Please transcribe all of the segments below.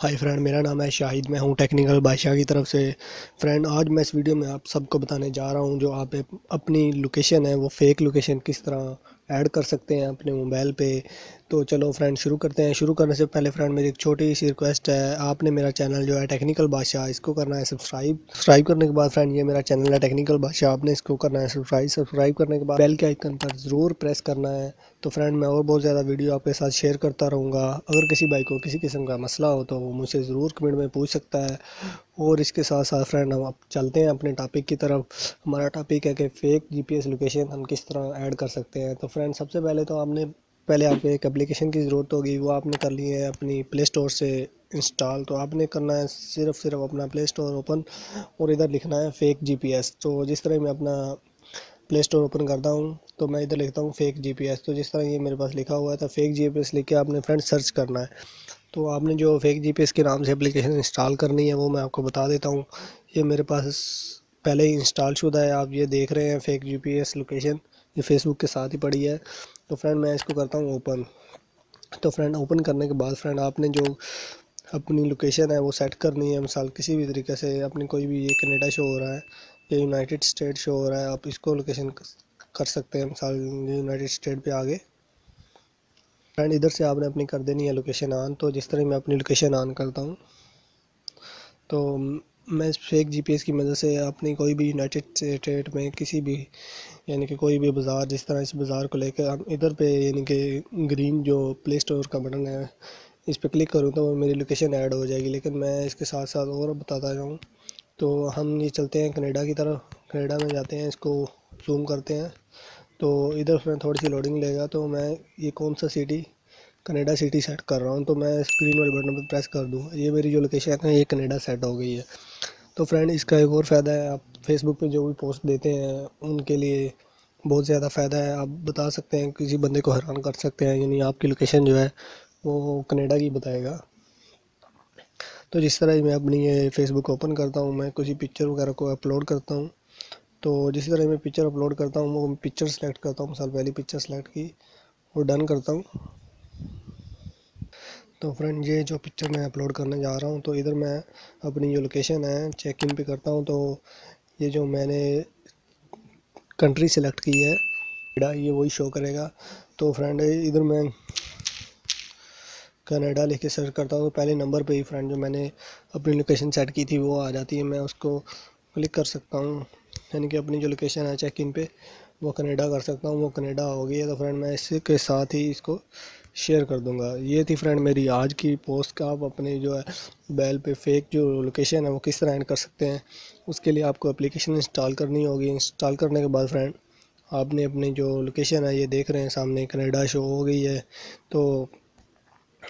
Hi friend मेरा नाम है शाहिद, मैं हूँ टेक्निकल बादशाह की तरफ़ से। फ्रेंड आज मैं इस वीडियो में आप सबको बताने जा रहा हूँ जो आप अपनी लोकेशन है, वो फेक लोकेशन किस तरह ऐड कर सकते हैं अपने मोबाइल पे। तो चलो फ्रेंड, शुरू करते हैं। शुरू करने से पहले फ्रेंड, मेरी एक छोटी सी रिक्वेस्ट है। आपने मेरा चैनल जो है टेक्निकल बादशाह, इसको करना है सब्सक्राइब। सब्सक्राइब करने के बाद फ्रेंड, ये मेरा चैनल है टेक्निकल बादशाह। आपने इसको करना है सब्सक्राइब। सब्सक्राइब करने के बाद बेल के आइकन पर ज़रूर प्रेस करना है। तो फ्रेंड, मैं और बहुत ज़्यादा वीडियो आपके साथ शेयर करता रहूँगा। अगर किसी भाई को किसी किस्म का मसला हो तो वो मुझसे ज़रूर कमेंट में पूछ सकता है। और इसके साथ साथ फ्रेंड, हम आप चलते हैं अपने टॉपिक की तरफ़। हमारा टॉपिक है कि फ़ेक जीपीएस लोकेशन हम किस तरह ऐड कर सकते हैं। तो फ्रेंड सबसे पहले तो आपने, पहले आपको एक एप्लीकेशन की ज़रूरत होगी, वो आपने कर ली है अपनी प्ले स्टोर से इंस्टॉल तो आपने करना है सिर्फ़ सिर्फ़ अपना प्ले स्टोर ओपन और इधर लिखना है फेक जीपीएस तो जिस तरह मैं अपना प्ले स्टोर ओपन करता हूँ तो मैं इधर लिखता हूँ फेक जीपीएस तो जिस तरह ये मेरे पास लिखा हुआ तो फेक जीपीएस लिख के आपने फ्रेंड सर्च करना है। तो आपने जो फेक जीपीएस के नाम से एप्लीकेशन इंस्टॉल करनी है, वो मैं आपको बता देता हूँ। ये मेरे पास पहले ही इंस्टॉल शुदा है, आप ये देख रहे हैं फेक जीपीएस लोकेशन ये फेसबुक के साथ ही पड़ी है। तो फ्रेंड मैं इसको करता हूँ ओपन तो फ्रेंड ओपन करने के बाद फ्रेंड आपने जो अपनी लोकेशन है वो सेट करनी है, मिसाल किसी भी तरीके से, अपनी कोई भी ये कनेडा शो हो रहा है, या यूनाइटेड स्टेट शो हो रहा है, आप इसको लोकेशन कर सकते हैं, मिसाल यूनाइटेड स्टेट पे आगे। फ्रेंड इधर से आपने अपनी कर देनी है लोकेशन ऑन तो जिस तरह मैं अपनी लोकेशन ऑन करता हूँ। तो मैं फेक जीपीएस की मदद से अपनी कोई भी यूनाइटेड स्टेट में किसी भी, यानी कि कोई भी बाज़ार, जिस तरह इस बाज़ार को लेकर हम इधर पे, यानी कि ग्रीन जो प्ले स्टोर का बटन है, इस पर क्लिक करूँ तो मेरी लोकेशन ऐड हो जाएगी। लेकिन मैं इसके साथ साथ और बताता जाऊँ तो हम ये चलते हैं कनेडा की तरफ़। कनेडा में जाते हैं, इसको जूम करते हैं। तो इधर में थोड़ी सी लोडिंग लेगा तो मैं ये कौन सा सिटी कनेडा सिटी सेट कर रहा हूँ तो मैं स्क्रीन वाले बटन पर प्रेस कर दूँ। ये मेरी जो लोकेशन है, ये कनेडा सेट हो गई है। तो फ्रेंड इसका एक और फ़ायदा है, आप फेसबुक पे जो भी पोस्ट देते हैं, उनके लिए बहुत ज़्यादा फ़ायदा है। आप बता सकते हैं, किसी बंदे को हैरान कर सकते हैं, यानी आपकी लोकेशन जो है, वो कनेडा की बताएगा। तो जिस तरह मैं अपनी ये फेसबुक ओपन करता हूँ, मैं कुछ पिक्चर वगैरह को अपलोड करता हूँ। तो जिस तरह मैं पिक्चर अपलोड करता हूँ, वो पिक्चर सेलेक्ट करता हूँ मिसाल पहली पिक्चर सेलेक्ट की और डन करता हूँ। तो फ्रेंड ये जो पिक्चर मैं अपलोड करने जा रहा हूँ तो इधर मैं अपनी जो लोकेशन है चेक इन पे करता हूँ तो ये जो मैंने कंट्री सेलेक्ट की है ये वही शो करेगा। तो फ्रेंड इधर मैं कनाडा लिख के सर्च करता हूँ तो पहले नंबर पे ही फ्रेंड जो मैंने अपनी लोकेशन सेट की थी, वो आ जाती है। मैं उसको क्लिक कर सकता हूँ, यानी कि अपनी जो लोकेशन है चेक इन पे, वो कनाडा कर सकता हूँ, वो कनाडा हो गई है। तो फ्रेंड मैं इसके साथ ही इसको शेयर कर दूँगा। ये थी फ्रेंड मेरी आज की पोस्ट का। आप अपने जो है, बैल पे फेक जो लोकेशन है, वो किस तरह एंड कर सकते हैं, उसके लिए आपको एप्लीकेशन इंस्टॉल करनी होगी। इंस्टॉल करने के बाद फ्रेंड आपने अपनी जो लोकेशन है, ये देख रहे हैं सामने, कनाडा शो हो गई है। तो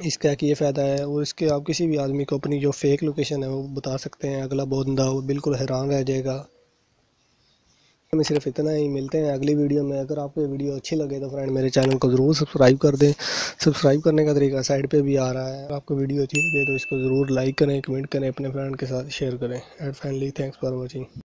इसका क्या फ़ायदा है, और इसके आप किसी भी आदमी को अपनी जो फेक लोकेशन है, वो बता सकते हैं। अगला बंदा, वो बिल्कुल हैरान रह जाएगा। में सिर्फ़ इतना ही, मिलते हैं अगली वीडियो में। अगर आपको ये वीडियो अच्छी लगे तो फ्रेंड मेरे चैनल को ज़रूर सब्सक्राइब कर दें। सब्सक्राइब करने का तरीका साइड पे भी आ रहा है। आपको वीडियो अच्छी लगे तो इसको ज़रूर लाइक करें कमेंट करें, अपने फ्रेंड के साथ शेयर करें। And finally thanks for watching